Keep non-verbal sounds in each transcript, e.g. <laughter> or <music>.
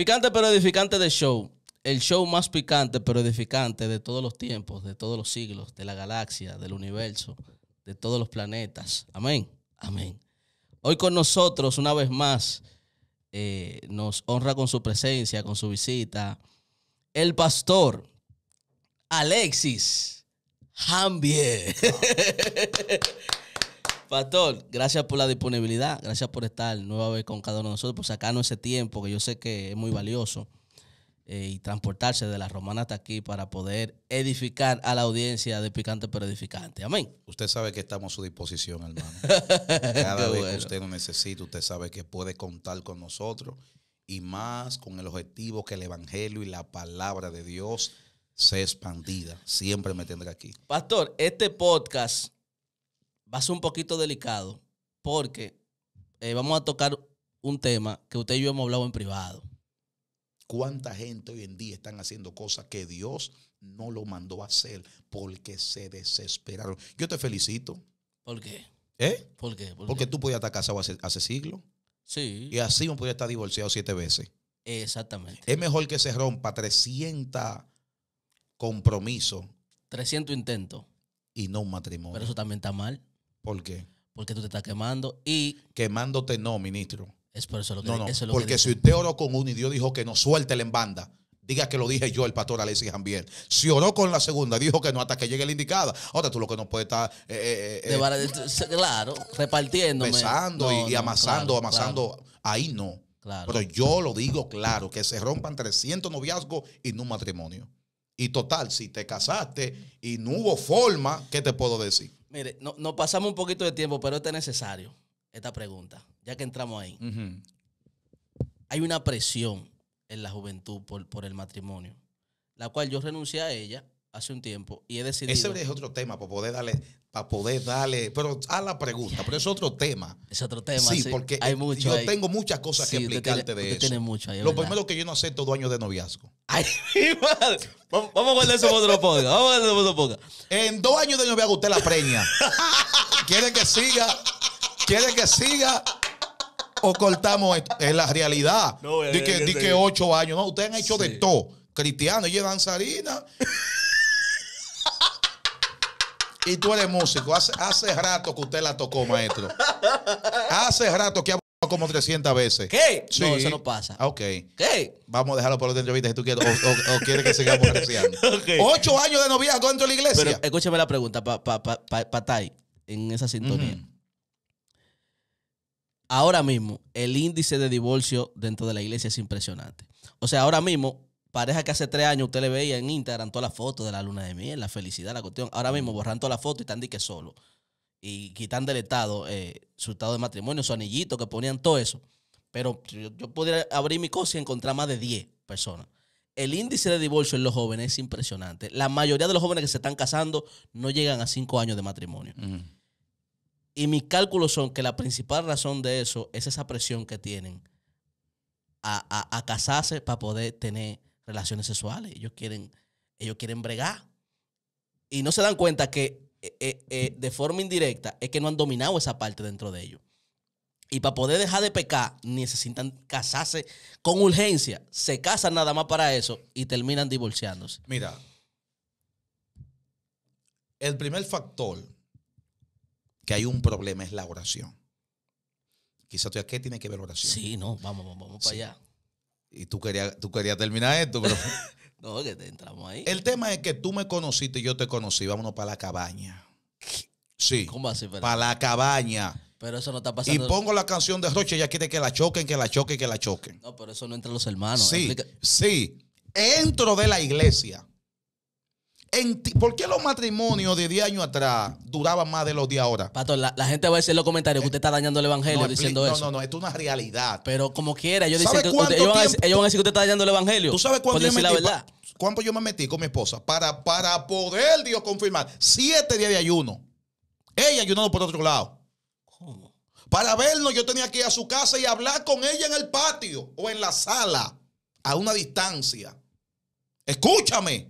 Picante pero edificante de show. El show más picante pero edificante de todos los tiempos, de todos los siglos, de la galaxia, del universo, de todos los planetas. Amén. Amén. Hoy con nosotros, una vez más, eh, nos honra con su presencia, con su visita, el pastor Alexis Jambier. <laughs> Pastor, gracias por la disponibilidad, gracias por estar nueva vez con cada uno de nosotros, por sacarnos ese tiempo que yo sé que es muy valioso eh, y transportarse de la romana hasta aquí para poder edificar a la audiencia de Picante pero Edificante. Amén. Usted sabe que estamos a su disposición, hermano. <laughs> Cada vez que usted nos necesita, usted sabe que puede contar con nosotros y más con el objetivo que el Evangelio y la palabra de Dios sea expandida. Siempre me tendrá aquí. Pastor, este podcast va a ser un poquito delicado porque eh, vamos a tocar un tema que usted y yo hemos hablado en privado. ¿Cuánta gente hoy en día están haciendo cosas que Dios no lo mandó a hacer porque se desesperaron? Yo te felicito. ¿Por qué? ¿Eh? ¿Por qué? ¿Por Porque qué? tú podías estar casado hace, hace siglos Sí, y así uno podía estar divorciado siete veces. exactamente. Es mejor que se rompa 300 compromisos 300 intentos, y no un matrimonio. pero eso también está mal ¿Por qué? porque tú te estás quemando y Quemándote no, ministro. es por eso lo que, No, no. eso es lo que Porque si usted oró con uno y Dios dijo que no, suéltele en banda. Diga que lo dije yo, el pastor Alexis Jambier. Si oró con la segunda, dijo que no hasta que llegue la indicada. Ahora tú lo que no puedes estar eh, eh, eh, claro, repartiéndome. besando y, No, y no, amasando, claro, amasando. Ahí no. Claro. Pero yo lo digo claro, que se rompan 300 noviazgos y no un matrimonio. Y total, si te casaste y no hubo forma, ¿qué te puedo decir? Mire, no- nos pasamos un poquito de tiempo, pero este es necesario, esta pregunta, ya que entramos ahí. Hay una presión en la juventud por, por el matrimonio, la cual yo renuncié a ella hace un tiempo y he decidido... Ese es otro tema para poder darle, para poder darle, pero a la pregunta, pero es otro tema. Es otro tema. sí, sí, porque hay mucho yo ahí. tengo muchas cosas Sí, que explicarte tiene- de eso. tiene mucho ahí, es Lo verdad. primero que yo no acepto dos años de noviazgo. Ay, <laughs> mi madre. Vamos, vamos a guardar eso para otro podcast. Vamos a guardar eso para otro podcast. En dos años de noviazgo usted la preña. <laughs> ¿Quiere que siga? ¿Quiere que siga? O cortamos esto? Es la realidad. No, di que, di ocho años. No, ustedes han hecho de todo. Cristiano, ella es danzarina. <laughs> y tú eres músico. Hace, hace rato que usted la tocó, maestro. Hace rato que ha como 300 veces. ¿Qué? Sí. No, eso no pasa. Ah, Ok. ¿Qué? Vamos a dejarlo por otra entrevista si tú quieres. O, o- o quieres que sigamos <laughs> creciendo. Ok. Ocho años de noviazgo dentro de la iglesia. Pero escúchame la pregunta, para pa, pa, pa, Tai, en esa sintonía. Ahora mismo, el índice de divorcio dentro de la iglesia es impresionante. O sea, ahora mismo, pareja que hace tres años usted le veía en Instagram todas las fotos de la luna de miel, la felicidad, la cuestión. Ahora mismo borran todas las fotos y están dique solo. Y quitan del estado eh, su estado de matrimonio, su anillito, que ponían todo eso. Pero yo, yo podría abrir mi cosa y encontrar más de 10 personas. El índice de divorcio en los jóvenes es impresionante. La mayoría de los jóvenes que se están casando no llegan a cinco años de matrimonio. Y mis cálculos son que la principal razón de eso es esa presión que tienen a, a- a casarse para poder tener relaciones sexuales. Ellos quieren, ellos quieren bregar. Y no se dan cuenta que eh, eh, eh, de forma indirecta es que no han dominado esa parte dentro de ellos. Y para poder dejar de pecar, necesitan casarse con urgencia. Se casan nada más para eso y terminan divorciándose. Mira, el primer factor que hay un problema es la oración. Quizás tú, ¿qué tiene que ver oración? Sí, no, vamos, vamos, vamos para allá. Y tú querías, tú querías terminar esto, pero <laughs> No, que te entramos ahí. el tema es que tú me conociste y yo te conocí. Vámonos para la cabaña. Sí, ¿Cómo así? Para la cabaña. pero eso no está Y pasando. pongo la canción de Roche, ella quiere que la choquen, que la choquen, que la choquen. No, pero eso no entre los hermanos. sí, Explica- sí. Entro de la iglesia. En ti- ¿Por qué los matrimonios de 10 años atrás duraban más de los de ahora? Pato, la, la gente va a decir en los comentarios que usted está dañando el evangelio No, diciendo no, eso. no, no, esto es una realidad. Pero como quiera, ellos ¿Sabe dicen que ellos, van a decir, tiempo- ellos van a decir que usted está dañando el evangelio. ¿Tú sabes cuánto yo, me metí, cuánto yo me metí con mi esposa? Para, para poder Dios confirmar. Siete días de ayuno. Ella ayunando por otro lado. ¿Cómo? Para vernos, yo tenía que ir a su casa y hablar con ella en el patio o en la sala, a una distancia. Escúchame.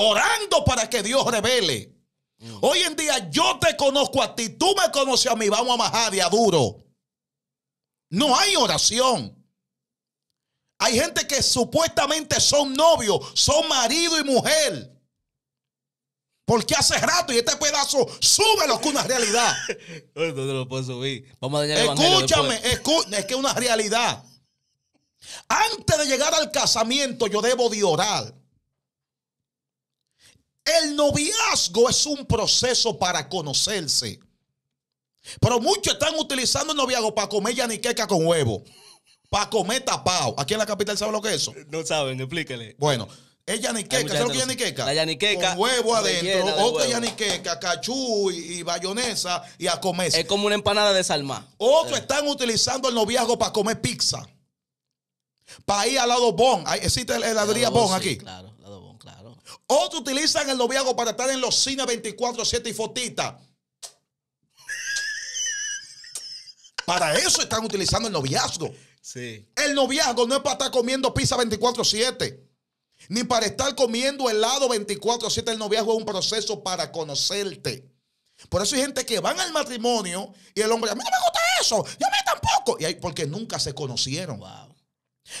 Orando para que Dios revele. Mm. Hoy en día yo te conozco a ti, tú me conoces a mí, vamos a majar de a duro. No hay oración. Hay gente que supuestamente son novios, son marido y mujer. Porque hace rato y este pedazo sube lo que una realidad. <laughs> no, no lo puedo subir. Vamos a dañar el Escúchame, escúchame, es que es una realidad. Antes de llegar al casamiento, yo debo de orar. El noviazgo es un proceso para conocerse. Pero muchos están utilizando el noviazgo para comer yaniqueca con huevo. Para comer tapado. Aquí en la capital, ¿saben lo que es eso? No saben, explíquele. Bueno, es yaniqueca. ¿Sabes lo que es yaniqueca? La yaniqueca. Con huevo adentro, otra yaniqueca, cachú y, bayonesa y a comer. Es como una empanada de salma. Otros están utilizando el noviazgo para comer pizza. Para ir al lado Bon. Existe el heladería Bon aquí. Claro. Otros utilizan el noviazgo para estar en los cines 24-7 y fotitas. Para eso están utilizando el noviazgo. Sí. El noviazgo no es para estar comiendo pizza 24-7. Ni para estar comiendo helado 24-7. El noviazgo es un proceso para conocerte. Por eso hay gente que van al matrimonio y el hombre, a mí no me gusta eso, yo a mí tampoco. Y hay, porque nunca se conocieron. Wow.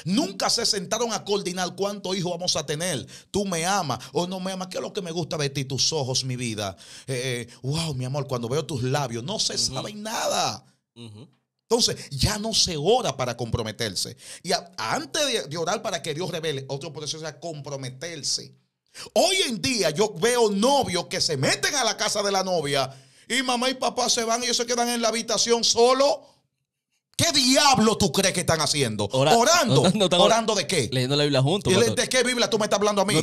Nunca se sentaron a coordinar cuántos hijos vamos a tener. Tú me amas o no me amas. ¿Qué es lo que me gusta de ti? Tus ojos, mi vida. Eh, eh, wow, mi amor, cuando veo tus labios, no se sabe nada. Entonces, ya no se ora para comprometerse. Y antes de, orar para que Dios revele, otro proceso es comprometerse. Hoy en día yo veo novios que se meten a la casa de la novia y mamá y papá se van y ellos se quedan en la habitación solo ¿Qué diablo tú crees que están haciendo? ¿Orando? <laughs> ¿Orando de qué? Leyendo la Biblia juntos. ¿De qué Biblia tú me estás hablando a mí?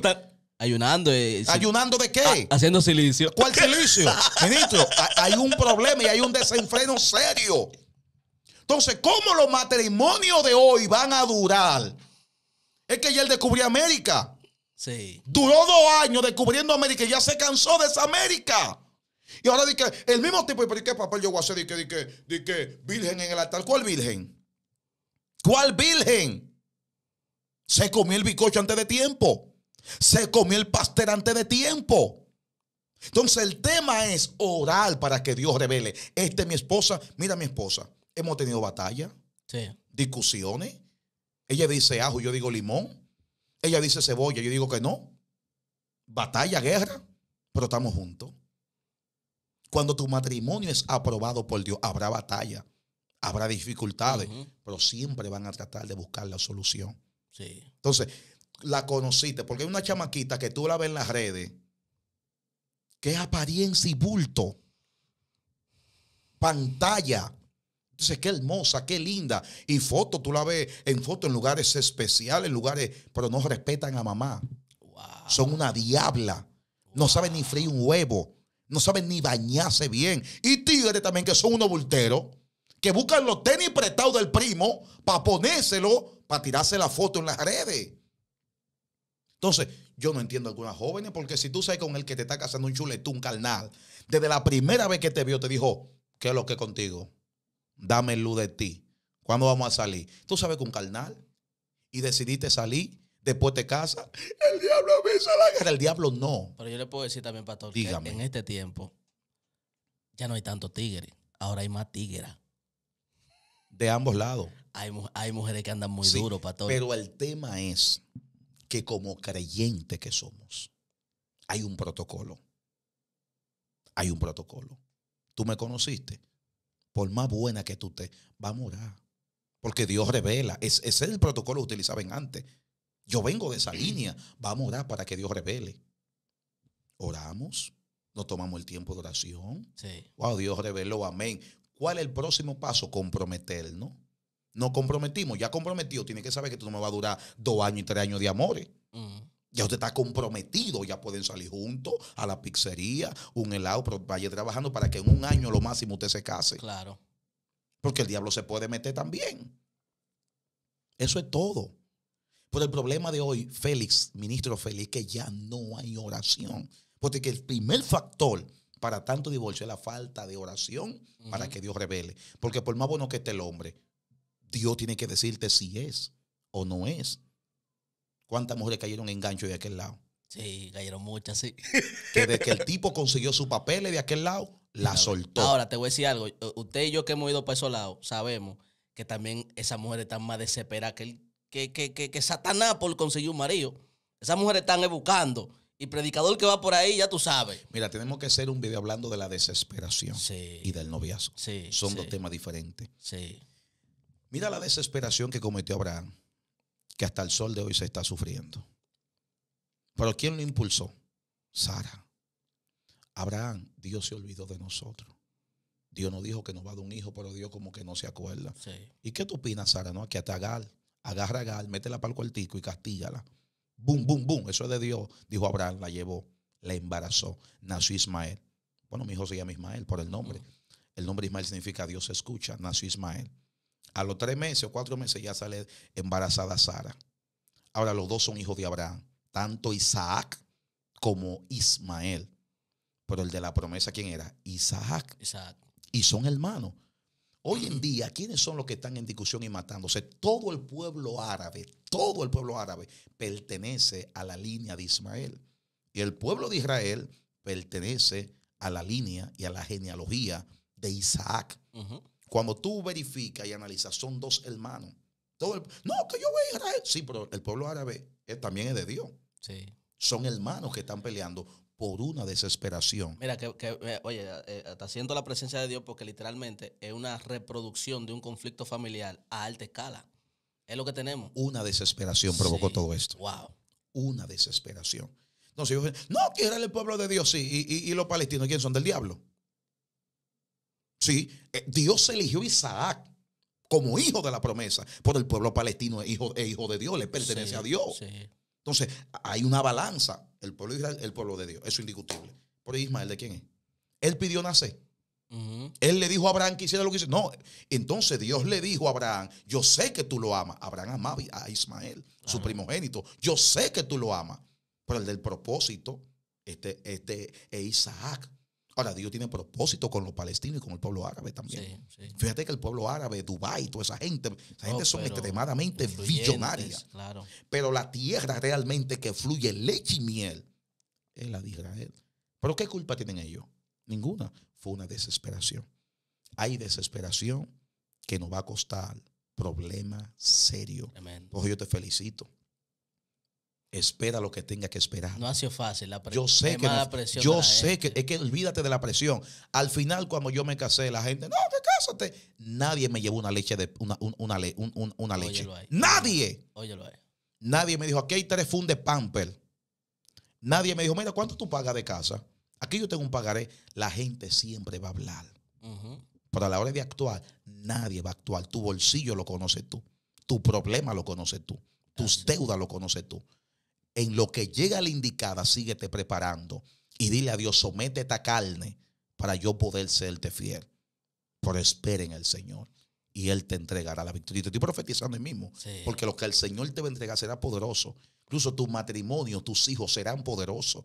ayunando. Eh, ¿Ayunando de qué? haciendo silicio. ¿Cuál silicio? <laughs> Ministro, hay un problema y hay un desenfreno serio. Entonces, ¿cómo los matrimonios de hoy van a durar? Es que ya él descubrió América. Sí. Duró dos años descubriendo América y ya se cansó de esa América. Y ahora di que el mismo tipo, ¿y qué papel yo voy a hacer? Di que, di que, virgen en el altar. ¿Cuál virgen? ¿Cuál virgen? Se comió el bicocho antes de tiempo. Se comió el pastel antes de tiempo. Entonces el tema es orar para que Dios revele. Esta es mi esposa. Mira mi esposa. Hemos tenido batalla. Sí. Discusiones. Ella dice ajo, yo digo limón. Ella dice cebolla, yo digo que no. Batalla, guerra. Pero estamos juntos. Cuando tu matrimonio es aprobado por Dios, habrá batalla, habrá dificultades, pero siempre van a tratar de buscar la solución. Sí. Entonces, la conociste, porque hay una chamaquita que tú la ves en las redes, que es apariencia y bulto, pantalla. Entonces, qué hermosa, qué linda. Y foto, tú la ves en foto en lugares especiales, en lugares, pero no respetan a mamá. Son una diabla. No saben ni freír un huevo no saben ni bañarse bien. Y tigres también que son unos bulteros, que buscan los tenis prestados del primo para ponérselo, para tirarse la foto en las redes. Entonces, yo no entiendo a algunas jóvenes, porque si tú sabes con el que te está casando un chuletón carnal, desde la primera vez que te vio, te dijo, ¿qué es lo que contigo? Dame luz de ti. ¿Cuándo vamos a salir? Tú sabes un carnal y decidiste salir después te casa, <laughs> el diablo avisa la guerra. El diablo no. Pero yo le puedo decir también, pastor, que en este tiempo ya no hay tanto tigre. Ahora hay más tigres. De ambos lados. Hay, hay mujeres que andan muy duro, pastor. Pero el tema es que como creyente que somos, hay un protocolo. Hay un protocolo. Tú me conociste. Por más buena que tú te, va a morar. Porque Dios revela. Es, ese es el protocolo que utilizaban antes. Yo vengo de esa línea. Vamos a orar para que Dios revele. Oramos, nos tomamos el tiempo de oración. Sí. Wow, Dios reveló, amén. ¿Cuál es el próximo paso? Comprometernos. Nos comprometimos, ya comprometido, tiene que saber que tú no me va a durar dos años y tres años de amores. Ya usted está comprometido, ya pueden salir juntos a la pizzería, un helado, pero vaya trabajando para que en un año lo máximo usted se case. Claro. Porque el diablo se puede meter también. Eso es todo. Pero el problema de hoy, Félix, ministro Félix, que ya no hay oración. Porque el primer factor para tanto divorcio es la falta de oración para que Dios revele. Porque por más bueno que esté el hombre, Dios tiene que decirte si es o no es. ¿Cuántas mujeres cayeron en gancho de aquel lado? Sí, cayeron muchas, sí. Que desde que el <laughs> tipo consiguió su papel de aquel lado, la soltó. Ahora te voy a decir algo. Usted y yo que hemos ido para esos lados, sabemos que también esas mujeres están más desesperadas que el que, que, que, que Satanás por conseguir un marido. Esas mujeres están buscando. Y predicador que va por ahí, ya tú sabes. Mira, tenemos que hacer un video hablando de la desesperación Sí. y del noviazgo. Sí, Son sí. dos temas diferentes. Mira la desesperación que cometió Abraham, que hasta el sol de hoy se está sufriendo. Pero ¿quién lo impulsó? Sara. Abraham, Dios se olvidó de nosotros. Dios nos dijo que nos va a dar un hijo, pero Dios como que no se acuerda. ¿Y qué tú opinas, Sara? No? Que hasta Agar, agarra a Agar, métela para el cuartico y castígala. Bum, bum, bum. Eso es de Dios. Dijo Abraham, la llevó, la embarazó. Nació Ismael. Bueno, mi hijo se llama Ismael por el nombre. El nombre Ismael significa Dios escucha. Nació Ismael. A los tres meses o cuatro meses ya sale embarazada Sara. Ahora los dos son hijos de Abraham. Tanto Isaac como Ismael. Pero el de la promesa, ¿quién era? Isaac Isaac. y son hermanos. Hoy en día, ¿quiénes son los que están en discusión y matándose? Todo el pueblo árabe, todo el pueblo árabe pertenece a la línea de Ismael. Y el pueblo de Israel pertenece a la línea y a la genealogía de Isaac. Cuando tú verificas y analizas, son dos hermanos. Todo el- no, que yo voy a Israel. Sí, pero el pueblo árabe también es de Dios. Sí. Son hermanos que están peleando por una desesperación. Mira, que, que, eh, oye, eh, está siento la presencia de Dios porque literalmente es una reproducción de un conflicto familiar a alta escala. Es lo que tenemos. Una desesperación provocó Sí. todo esto. Wow. una desesperación. Entonces, yo, no, que es el pueblo de Dios, sí, y, y- y los palestinos, ¿quién son? Del diablo. Sí, eh, Dios eligió a Isaac como hijo de la promesa, pero el pueblo palestino es hijo, es hijo de Dios, le pertenece Sí, a Dios. Sí. Entonces, hay una balanza. El pueblo de Israel, el pueblo de Dios, eso es indiscutible. Pero Ismael, ¿de quién es? Él pidió nacer. Él le dijo a Abraham que hiciera lo que hizo. No, entonces Dios le dijo a Abraham, yo sé que tú lo amas. Abraham amaba a Ismael, su primogénito. Yo sé que tú lo amas. Pero el del propósito, este, este es Isaac. Ahora, Dios tiene propósito con los palestinos y con el pueblo árabe también. Sí, sí. Fíjate que el pueblo árabe, Dubái, toda esa gente, esa gente Oh, son pero extremadamente billonarias. Claro. Pero la tierra realmente que fluye leche y miel es la de Israel. ¿Pero qué culpa tienen ellos? Ninguna. Fue una desesperación. Hay desesperación que nos va a costar problema serio. Pues yo te felicito. Espera lo que tenga que esperar. No ha sido fácil. La yo sé que, no- presión yo de sé que es que olvídate de la presión. Al final, cuando yo me casé, la gente, no, que cásate. Nadie me llevó una leche de una, un- una, una leche. Óyelo. Nadie. Óyelo ahí. Nadie me dijo, aquí hay tres fundes pamper. Nadie me dijo, mira, ¿cuánto tú pagas de casa? Aquí yo tengo un pagaré. La gente siempre va a hablar. Ujú. Pero a la hora de actuar, nadie va a actuar. Tu bolsillo lo conoces tú. Tu problema lo conoces tú. Tus deudas lo conoces tú. En lo que llega la indicada, síguete preparando. Y dile a Dios, somete esta carne para yo poder serte fiel. Pero espera en el Señor. Y Él te entregará la victoria. Y te estoy profetizando hoy mismo. Sí. Porque lo que el Señor te va a entregar será poderoso. Incluso tu matrimonio, tus hijos serán poderosos.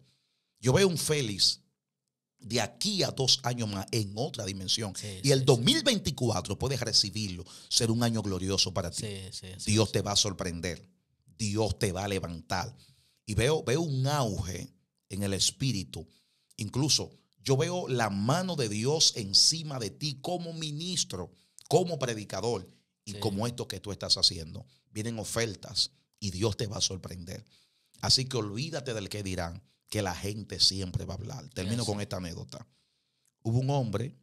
Yo veo un Félix de aquí a dos años más en otra dimensión. Sí, y el sí, 2024 puedes recibirlo, ser un año glorioso para ti. Sí, sí, sí, Dios sí. te va a sorprender. Dios te va a levantar. Y veo, veo un auge en el espíritu. Incluso yo veo la mano de Dios encima de ti como ministro, como predicador y Sí. como esto que tú estás haciendo. Vienen ofertas y Dios te va a sorprender. Así que olvídate del que dirán, que la gente siempre va a hablar. Termino con esta anécdota. Hubo un hombre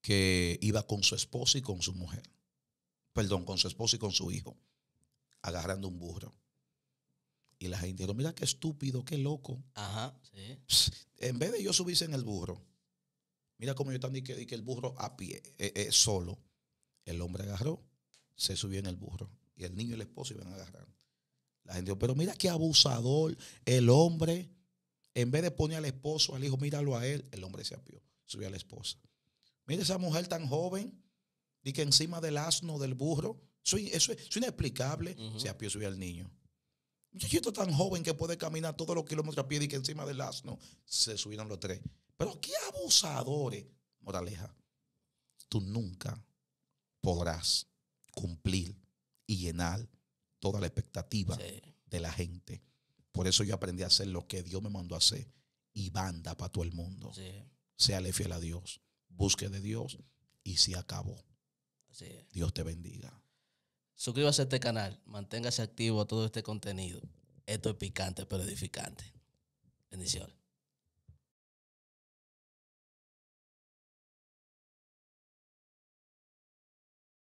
que iba con su esposa y con su mujer. Perdón, con su esposa y con su hijo, agarrando un burro. Y la gente dijo, mira qué estúpido, qué loco. Ajá, sí. Pss, En vez de yo subirse en el burro, mira cómo yo están y que, y que el burro a pie, eh, eh, solo. El hombre agarró, se subió en el burro. Y el niño y el esposo iban agarrando. La gente dijo, pero mira qué abusador. El hombre, en vez de poner al esposo, al hijo, míralo a él. El hombre se apió, subió a la esposa. Mira esa mujer tan joven, y que encima del asno, del burro. Eso, eso es eso es inexplicable. Ujú. Se apió, subió al niño. Muchachito tan joven que puede caminar todos los kilómetros a pie y que encima del asno se subieron los tres. Pero qué abusadores. Moraleja, tú nunca podrás cumplir y llenar toda la expectativa Sí. de la gente. Por eso yo aprendí a hacer lo que Dios me mandó a hacer y banda para todo el mundo. Sí. Séale fiel a Dios, busque de Dios y se acabó. Sí. Dios te bendiga. Suscríbase a este canal, manténgase activo a todo este contenido. Esto es picante pero edificante. Bendiciones.